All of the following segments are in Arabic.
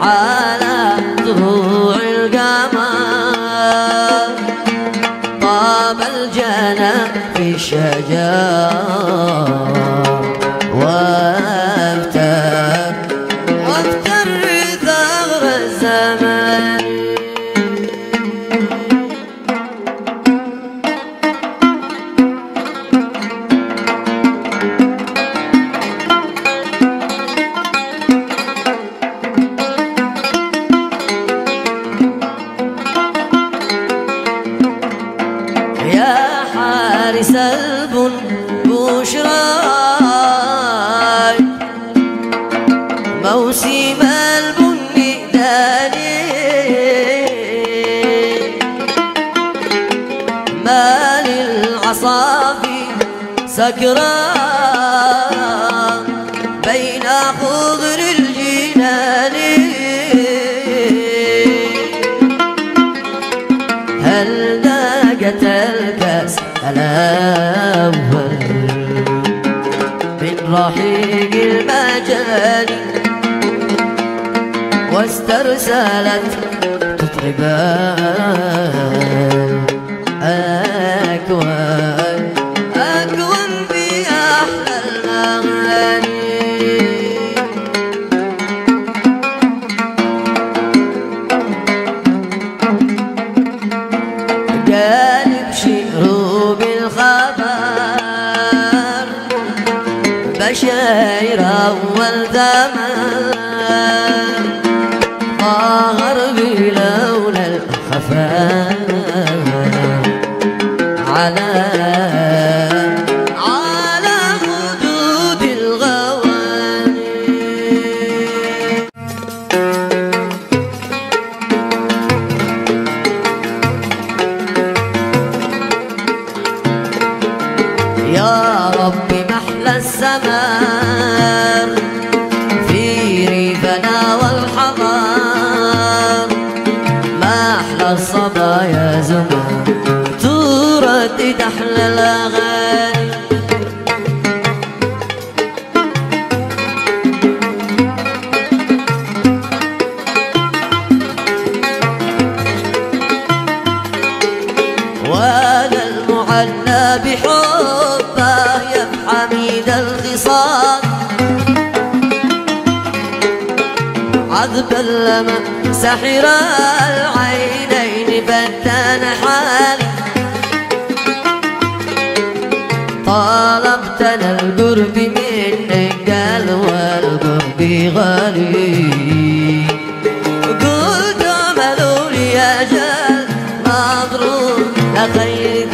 على ضلوع القمر. طاب الجنة في الشجر سكران بين خضر الجنان. هل ذاقت الكأس الأول من رحيق المجاني واسترسلت تطرب بشاير أول زمان ظاهر بلون على على اللمى سحر العينين فتان حالي طالبتنا القرب منك قال والقرب غالي قلت ملولي يا جل مضروب لخير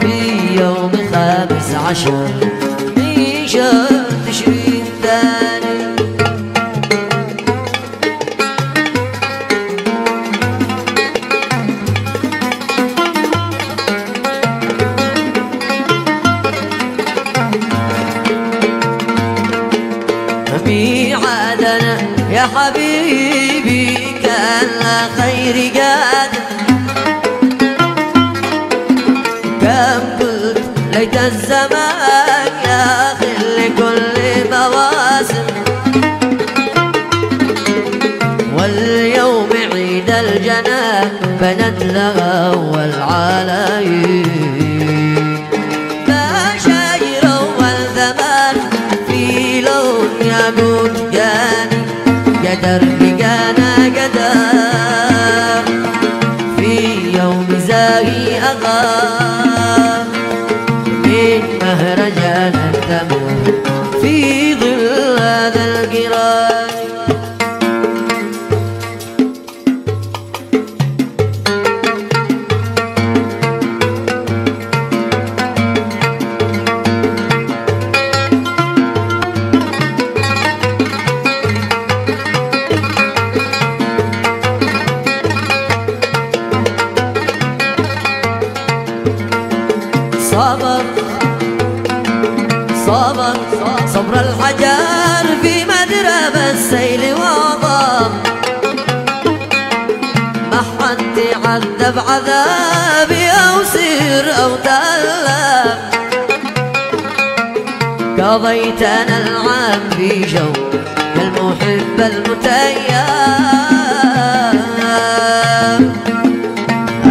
في يوم خامس عشر. في شهر تشرين يا حبيبي كان خير قاد ليت الزمان कभी عذب عذابي أو سير أو تألم قضيتنا العام في جو كالمحب المتيم.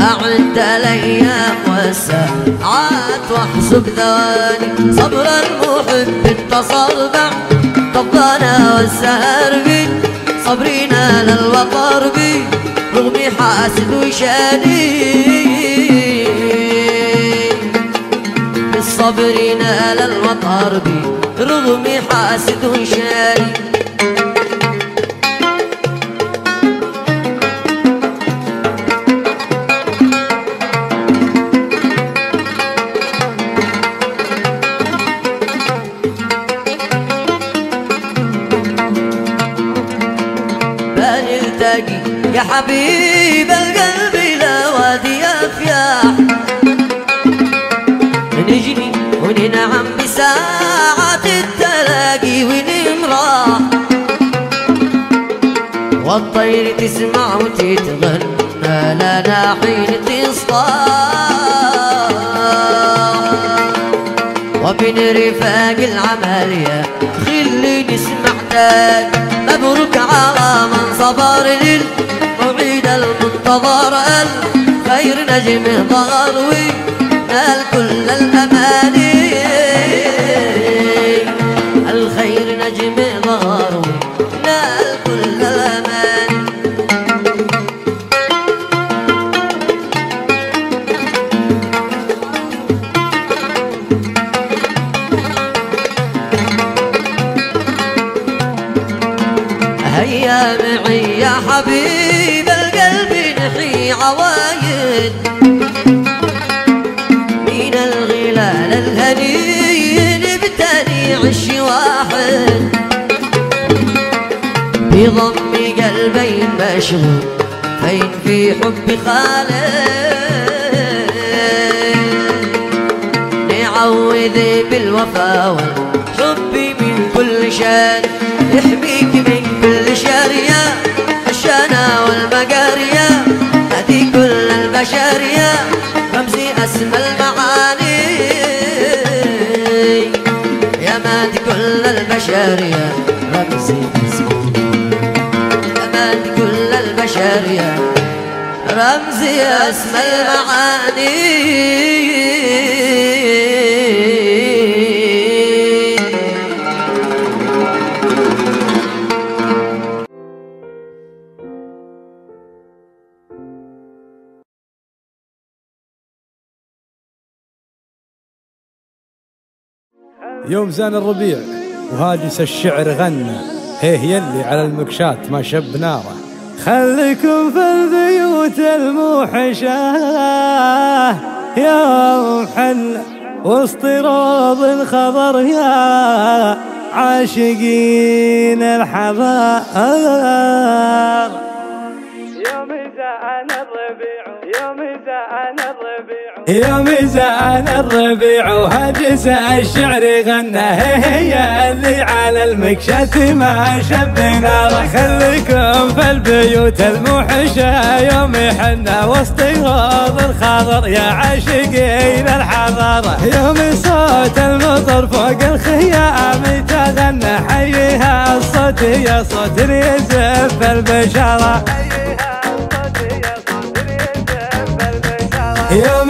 أعد الأيام والساعات وأحسب ثواني. صبر المحب التصربع. طبنا والسهر بي. صبرنا للوطر بي. رغم حاسد وشاني بالصبر نال الوطر بي رغم حاسد وشاني يا حبيب القلب لا وادي افياح نجري وننعم بساعة التلاقي ونمراح والطير تسمع وتتغنى لنا حين تصطاح ومن رفاق العمل يا خلي نسمع تاج مبروك من صبر للموعد المنتظر الخير نجم ظهر ونال كل الأماني. الخير نجم مشغول فين في حب خالد نعوذ بالوفا والحب من كل شان يحميك من كل شر يا الشنا والمقاريا كل البشرية رمزي أسمى المعاني. يا مادي كل البشرية رمزي مادي كل البشرية رمزي أسمى المعاني. يوم زان الربيع وهاجس الشعر غنى. هيه يلي على المكشات ما شب ناره. خليكم في البيوت الموحشة. يا حل وسط روض الخضر يا عاشقين الحضار الربيع يوم زان الربيع وهجس الشعر غنى. هي اللي على المكشات ما شب نار خليكم في البيوت الموحشة. يوم حنا وسط روض الخضر يا عاشقين الحضارة يوم صوت المطر فوق الخيام تغنى. حيها الصوت يا صوت يزف البشرة.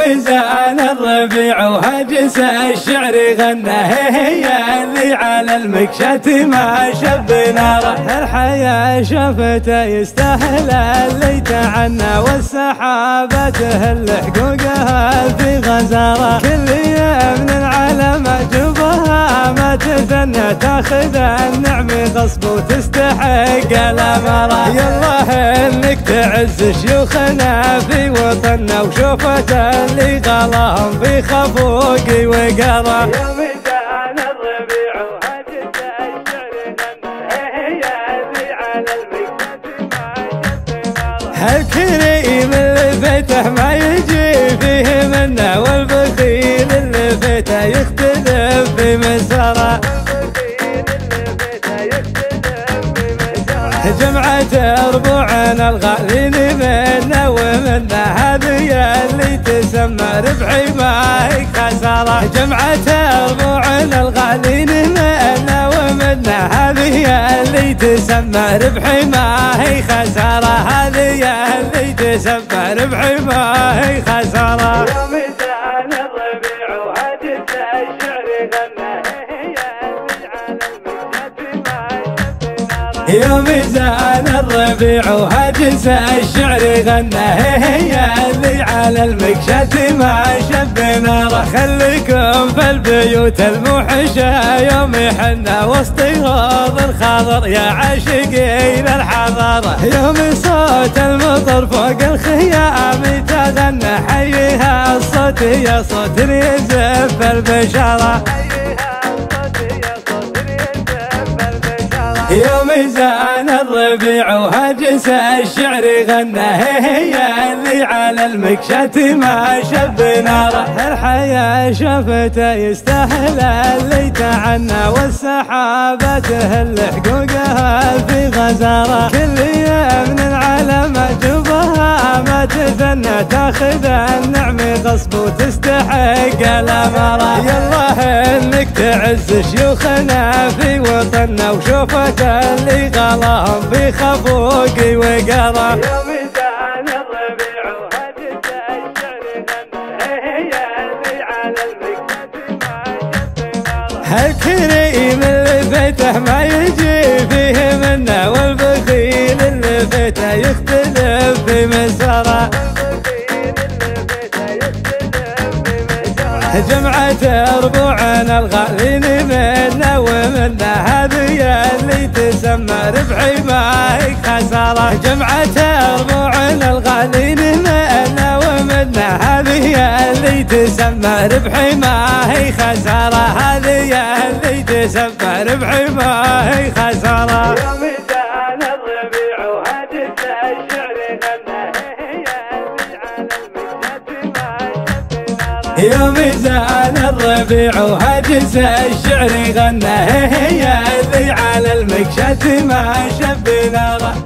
يوم زان الربيع وهجس الشعر غنى. هي اللي على المكشات ما شب ناره الحياة شفته يستاهل اللي تعنى. والسحابة تهل حقوقها في غزارة. كل من العالم جبها ما تثنى تاخذ النعم غصب وتستحق الامارة يالله إنك تعز شيوخنا في وطننا وشوفت اللي غلاهم في خفوقي وقرا. جمعة ربوعنا الغالين منا ومنا اللي تسمى ربحي ما هي خسارة جمعة ربوعنا الغالين منا ومنا هذه اللي تسمى ما هي خسارة هذه اللي تسمى ربحي ما هي خسارة يا ميزان الربيع وهجس الشعر غنى. هي اللي على المكشات ما شبنا. خليكم في البيوت الموحشة. يوم حنا وسط غاض الخضر يا عاشقين الحضارة يوم صوت المطر فوق الخيام تغنى. حيها الصوت يا صوت يزف البشرة. يا ميزان الربيع وهجس الشعر غنى. هي اللي على المكشات ما شب ناره الحياة شفته يستاهل اللي تعنى. والسحابة تهل حقوقها في غزارة. كل يمن العالم جبها ما تثنى تاخذ النعم غصب وتستحق الامارة يالله انك تعز شيوخنا في وطننا وشوفك اللي غلاهم في خفوقي وقرا هي اللي فته ما يجي فيه منه والبخيل اللي فته يختلف في مساره جمعة ربوعنا الغالين منا ومنا هذه اللي تسمى ربحي ما هي خسارة. جمعة ربوعنا الغالين منا ومنا هذه اللي تسمى ربحي ما هي خسارة. هذه اللي تسمى ربحي ما هي خسارة يا ميزان الربيع وهجس الشعر غنى. هي اللي على المكشات ما شب ناره